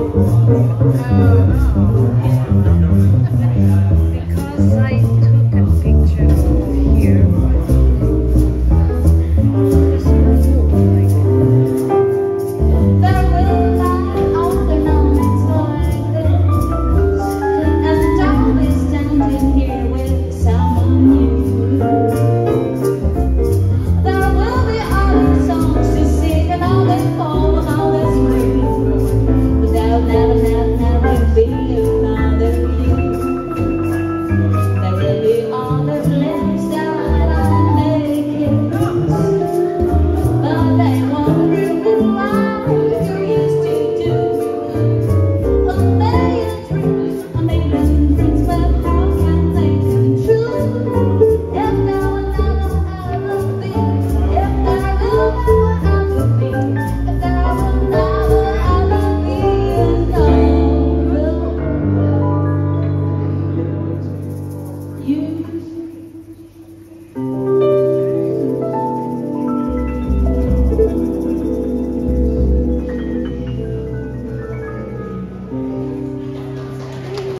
Oh, no, you